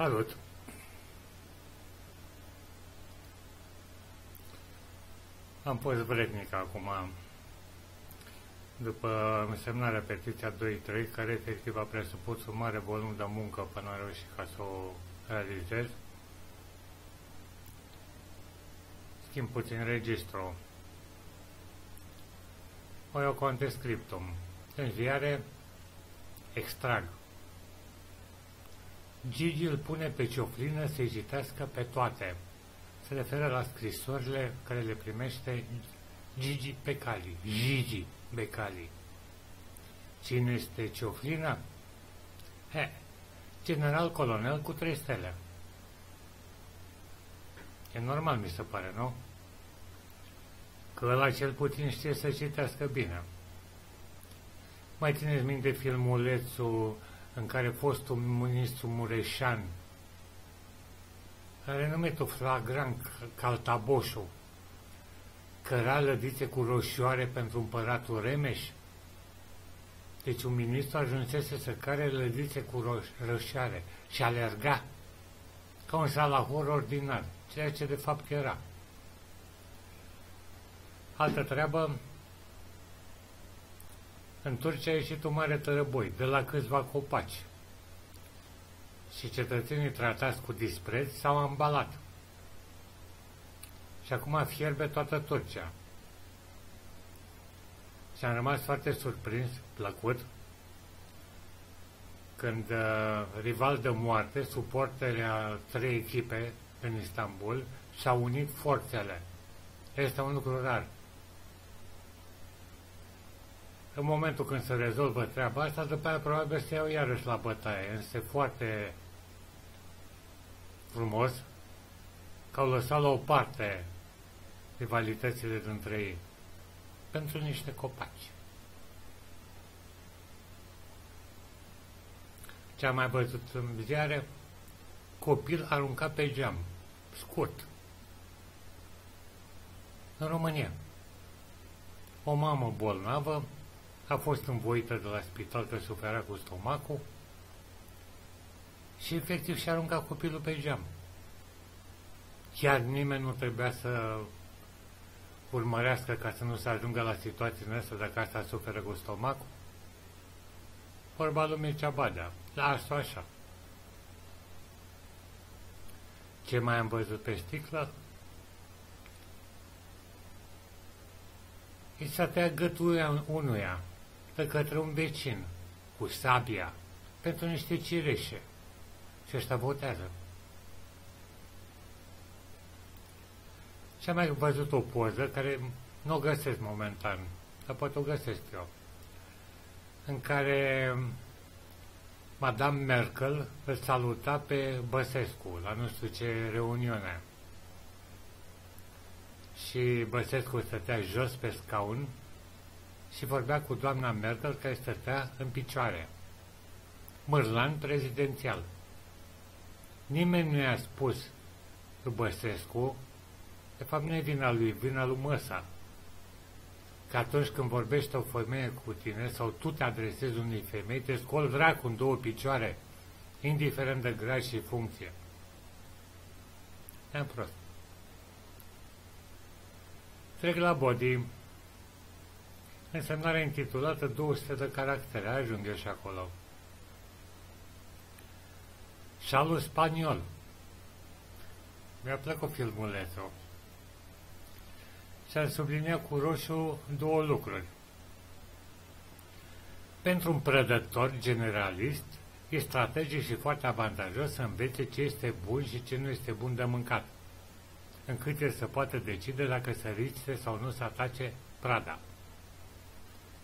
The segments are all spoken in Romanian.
Salut! Am fost vrednic acum, după însemnarea petiția 2.3, care efectiv a presupus un mare volum de muncă până a reușit ca să o realizez. Schimb puțin registru. O eu conte scriptum. În ziare extrag Gigi îl pune pe Cioflină să-i citească pe toate. Se referă la scrisorile care le primește Gigi Becali. Gigi Becali. Cine este Cioflină? He, general colonel cu trei stele. E normal, mi se pare, nu? Că ăla cel puțin știe să citească bine. Mai țineți minte filmulețul în care fostul ministru Mureșan, renumitul flagrant Caltaboșu, căra lădițe cu roșioare pentru împăratul Remeș? Deci un ministru ajunsese să care lădițe cu roș- roșioare și alerga ca un salahor ordinar, ceea ce de fapt era. Altă treabă, în Turcia a ieșit un mare tărăboi, de la câțiva copaci. Și cetățenii tratați cu dispreț s-au ambalat. Și acum fierbe toată Turcia. Și am rămas foarte surprins, plăcut, când uh, rival de moarte, suportele a trei echipe în Istanbul, și-au unit forțele. Este un lucru rar. În momentul când se rezolvă treaba asta, după aia probabil se iau iarăși la bătaie. Însă foarte frumos că au lăsat la o parte rivalitățile dintre ei pentru niște copaci. Ce am mai văzut în ziare? Copil aruncat pe geam, scurt. În România. O mamă bolnavă a fost învoită de la spital că sufera cu stomacul și efectiv și-a aruncat copilul pe geam. Chiar nimeni nu trebuia să urmărească ca să nu se ajungă la situația noastră dacă asta suferă cu stomacul. Vorba lui Mircea Badea. Las-o așa. Ce mai am văzut pe sticlă? I s-a tăiat gâtul unuia de către un vecin cu sabia pentru niște cireșe și ăștia votează. Și am mai văzut o poză care nu o găsesc momentan, dar poate o găsesc eu, în care Madame Merkel îl saluta pe Băsescu la nu știu ce reuniune. Și Băsescu stătea jos pe scaun și vorbea cu doamna Merkel care stătea în picioare. Mârlan prezidențial. Nimeni nu i-a spus lui Băsescu, de fapt nu e vina lui, vina lui Măsa, că atunci când vorbește o femeie cu tine sau tu te adresezi unei femei, te scol dracu în două picioare, indiferent de grad și funcție. E prost. Trec la body. Însemnarea intitulată 200 de caractere, ajung eu și acolo. Șalul spaniol. Mi-a plăcut filmulețul. Și am subliniat cu roșu două lucruri. Pentru un prădător generalist, e strategic și foarte avantajos să învețe ce este bun și ce nu este bun de mâncat, încât el să poată decide dacă să riște sau nu să atace prada.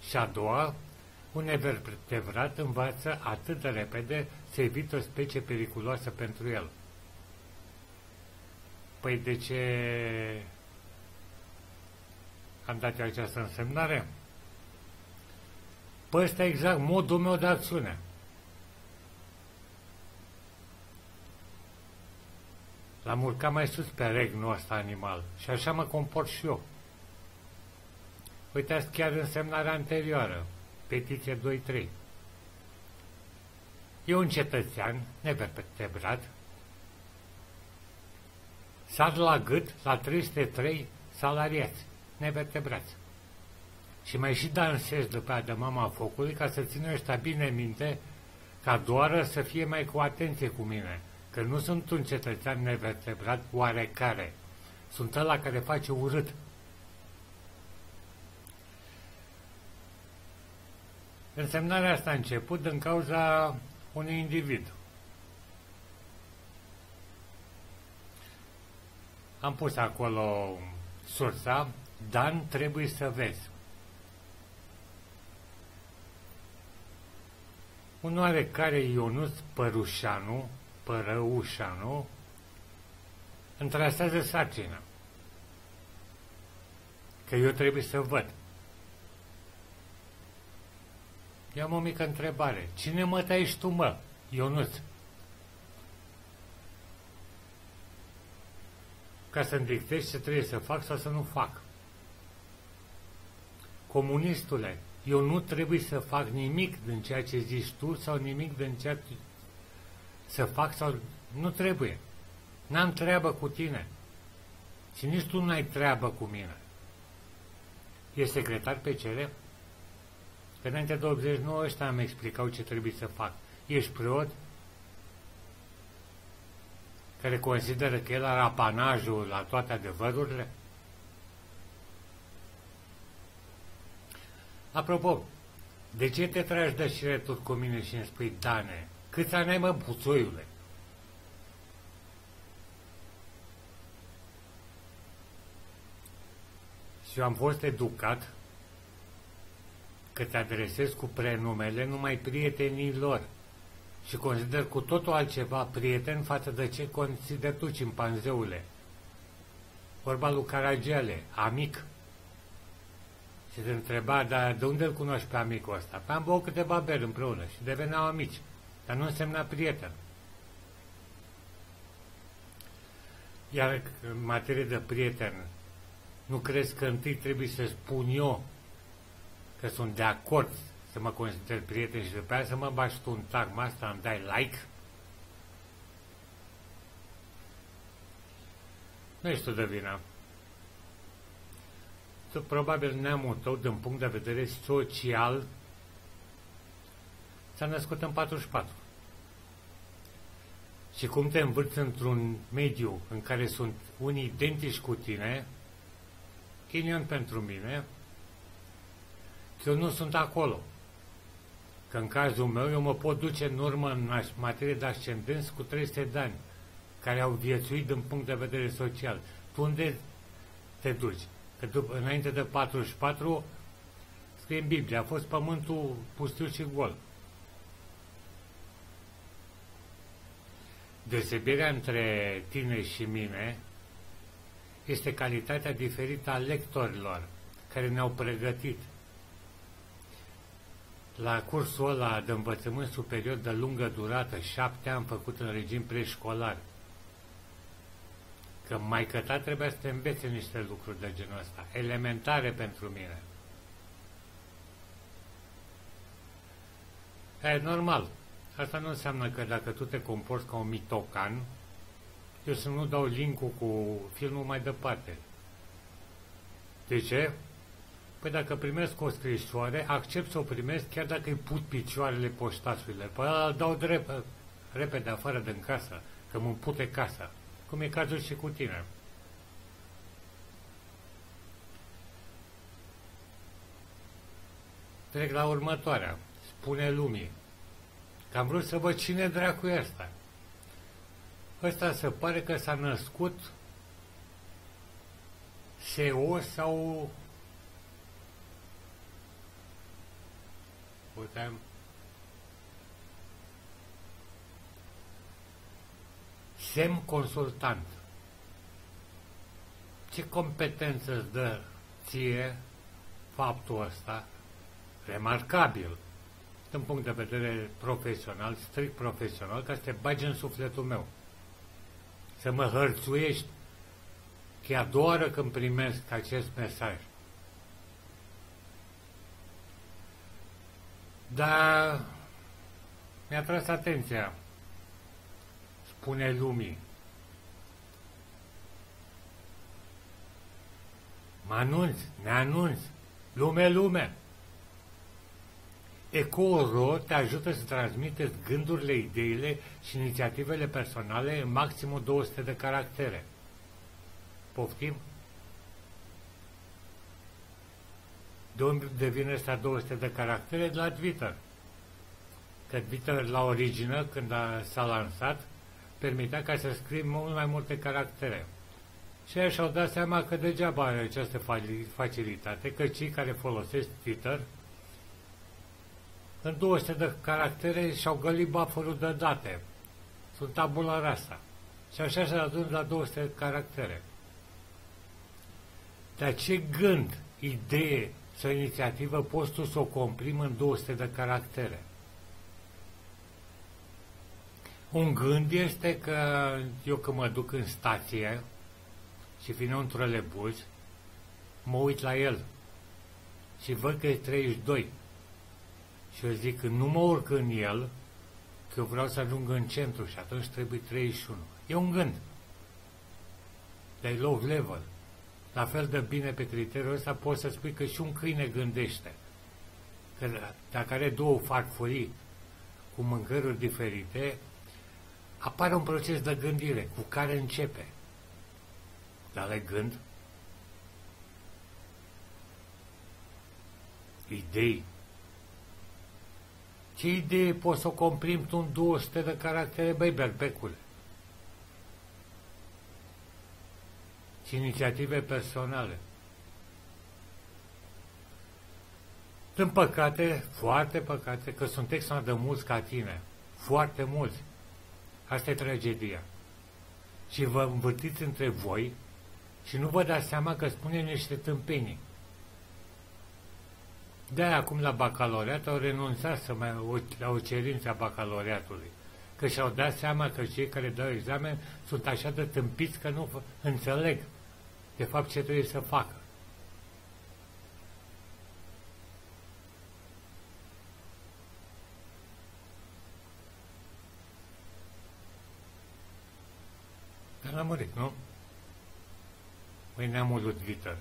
Și a doua, un evertevrat învață atât de repede să evită o specie periculoasă pentru el. Păi de ce am dat această însemnare? Păi ăsta exact modul meu de acțiune. L-am urcat mai sus pe regnul ăsta animal și așa mă comport și eu. Uitați chiar însemnarea anterioară, petiție 2.3. E un cetățean nevertebrat sar la gât la 303 salariați, nevertebrați. Și mai și dansez după aia de mama focului ca să țină ăștia bine minte ca doar să fie mai cu atenție cu mine, că nu sunt un cetățean nevertebrat oarecare. Sunt ăla care face urât. Însemnarea asta a început din cauza unui individ. Am pus acolo sursa, Dan, trebuie să vezi. Un oarecare Ionus Părușanu, Părăușanu, îmi trasează sarcina. Că eu trebuie să văd. Eu am o mică întrebare. Cine mă ești tu, mă, Ionuț? Ca să-mi dictezi ce trebuie să fac sau să nu fac. Comunistule, eu nu trebuie să fac nimic din ceea ce zici tu sau nimic din ceea ce să fac sau... Nu trebuie. N-am treabă cu tine. Și nici tu n-ai treabă cu mine. E secretar pe cere? Că înainte de 89 ăștia am explicat ce trebuie să fac. Ești preot? Care consideră că el are apanajul la toate adevărurile? Apropo, de ce te tragi de șiretul cu mine și îmi spui, Dane, câți ani ai mă, buțoiule? Și eu am fost educat că te adresezi cu prenumele numai prietenilor și consider cu totul altceva prieten față de ce consider tu, cimpanzeule. Vorba lui Caragiale, amic. Și se întreba, dar de unde îl cunoști pe amicul ăsta? Păi am băut câteva beri împreună și deveneau amici, dar nu însemna prieten. Iar în materie de prieten, nu crezi că întâi trebuie să spun eu că sunt de acord să mă consider prieten și după aia să mă bași tu un tag, mă asta îmi dai like? Nu ești tu de vină. Tu probabil neamul tău, din punct de vedere social, s-a născut în 44. Și cum te învârți într-un mediu în care sunt unii identici cu tine, chinion pentru mine, că eu nu sunt acolo. Că în cazul meu eu mă pot duce în urmă în materie de ascendenți cu 300 de ani, care au viețuit din punct de vedere social. Tu unde te duci? Că după, înainte de 44 scrie în Biblie, a fost pământul pustiu și gol. Deosebirea între tine și mine este calitatea diferită a lectorilor care ne-au pregătit la cursul ăla de învățământ superior de lungă durată, șapte ani făcut în regim preșcolar, că mai căta trebuia să te învețe niște lucruri de genul ăsta, elementare pentru mine. E normal. Asta nu înseamnă că dacă tu te comporți ca un mitocan, eu să nu dau link cu filmul mai departe. De ce? Păi dacă primesc o scrisoare, accept să o primesc chiar dacă îi put picioarele poștașurile. Păi îl dau drept, repede afară din casă, că mă pute casa. Cum e cazul și cu tine. Trec la următoarea. Spune lumii. Că am vrut să văd cine dracu e ăsta. Ăsta se pare că s-a născut SEO sau putem semn consultant. Ce competență îți dă ție faptul ăsta remarcabil din punct de vedere profesional, strict profesional, ca să te bagi în sufletul meu. Să mă hărțuiești chiar a doua oră când primesc acest mesaj. Dar mi-a tras atenția. Spune lumii. Mă anunț, ne anunț. Lume, lume. Eco.ro te ajută să transmiteți gândurile, ideile și inițiativele personale în maximum 200 de caractere. Poftim? De unde devine ăsta 200 de caractere? De la Twitter. Că Twitter, la origină, când s-a lansat, permitea ca să scrii mult mai multe caractere. Și ei și-au dat seama că degeaba are această facilitate, că cei care folosesc Twitter în 200 de caractere și-au gălit buffer de date. Sunt tabula rasa. Și așa se ajuns la 200 de caractere. Dar ce gând, idee sau inițiativă poți tu să o comprim în 200 de caractere? Un gând este că eu când mă duc în stație și vine un trolebuz, mă uit la el și văd că e 32. Și eu zic că nu mă urc în el, că eu vreau să ajung în centru și atunci trebuie 31. E un gând. Dar e low level. La fel de bine pe criteriul ăsta poți să spui că și un câine gândește. Că dacă are două farfurii cu mâncăruri diferite, apare un proces de gândire cu care începe. Dar le gând, idei. Ce idee poți să o comprim tu în 200 de caractere, băi, berbecule? Și inițiative personale. Sunt păcate, foarte păcate, că sunt extra de mulți ca tine. Foarte mulți. Asta e tragedia. Și vă învârtiți între voi și nu vă dați seama că spune niște tâmpenii. de acum la bacalaureat au renunțat să mai, la o cerință a bacalaureatului. Că și-au dat seama că cei care dau examen sunt așa de tâmpiți că nu înțeleg de fapt ce trebuie să facă. Dar a murit, nu? Păi neamul Ludvită.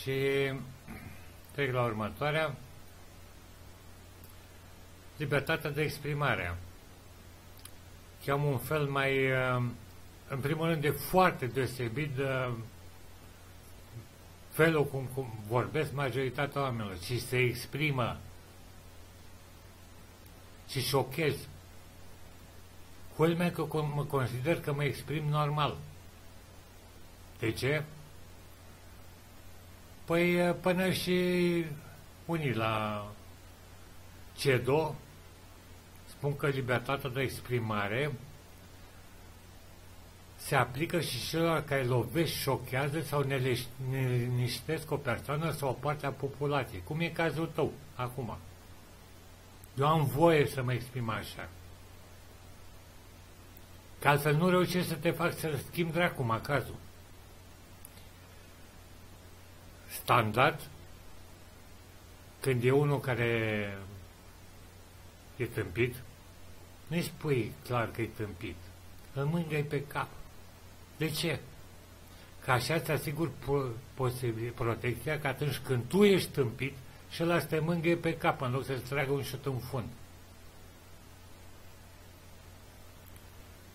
Și trec la următoarea. Libertatea de exprimare. Că am un fel mai, uh, în primul rând, de foarte deosebit de felul cum, cum vorbesc majoritatea oamenilor și se exprimă și șochez Culmea că mă consider că mă exprim normal. De ce? Păi până și unii la CEDO spun că libertatea de exprimare se aplică și celor care lovești, șochează sau neliniștesc o persoană sau o parte a populației, cum e cazul tău acum. Eu am voie să mă exprim așa. Că altfel nu reușești să te faci să schimbi dracu macazul. Standard, când e unul care e tâmpit, nu-i spui clar că e tâmpit. Îl mângâi pe cap. De ce? Ca așa îți asigur posibil, protecția că atunci când tu ești tâmpit și ăla să te mângâie pe cap în loc să-ți tragă un șut în fund.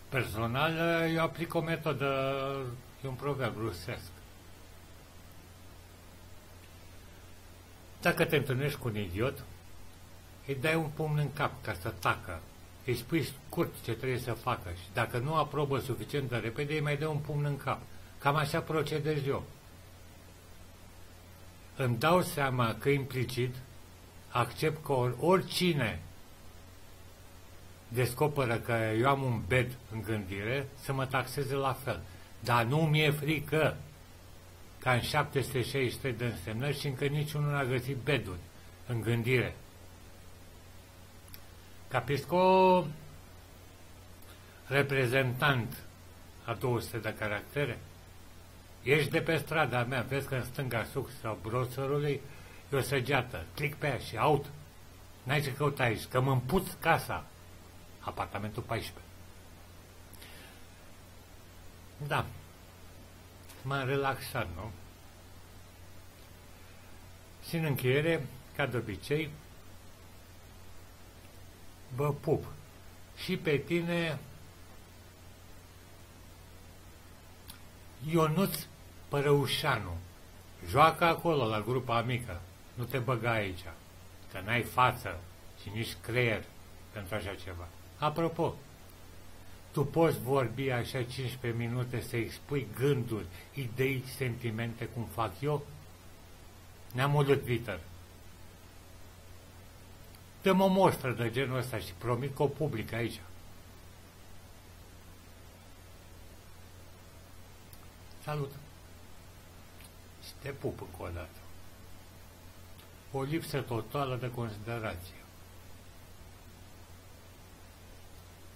Personal, eu aplic o metodă, e un proverb rusesc. Dacă te întâlnești cu un idiot, îi dai un pumn în cap ca să tacă. Îi spui scurt ce trebuie să facă și dacă nu aprobă suficient de repede, îi mai dă un pumn în cap. Cam așa procedez eu. Îmi dau seama că implicit accept că oricine descoperă că eu am un bed în gândire, să mă taxeze la fel. Dar nu mi-e frică ca în 763 de însemnări și încă niciunul n-a găsit beduri în gândire. Capisco reprezentant a 200 de caractere. Ești de pe strada mea, vezi că în stânga suc sau broțărului e o săgeată. Clic pe ea și out. N-ai ce căuta aici, că mă împuț casa apartamentul 14. Da. m-am relaxat, nu? Și în încheiere, ca de obicei, vă pup. Și pe tine, Ionuț Părăușanu. Joacă acolo, la grupa mică. Nu te băga aici, că n-ai față și nici creier pentru așa ceva. Apropo, tu poți vorbi așa 15 minute să expui gânduri, idei, sentimente cum fac eu? Ne-am udut, Peter. Dăm o mostră de genul ăsta și promit că o public aici. Salut! Și te pup încă o dată. O lipsă totală de considerație.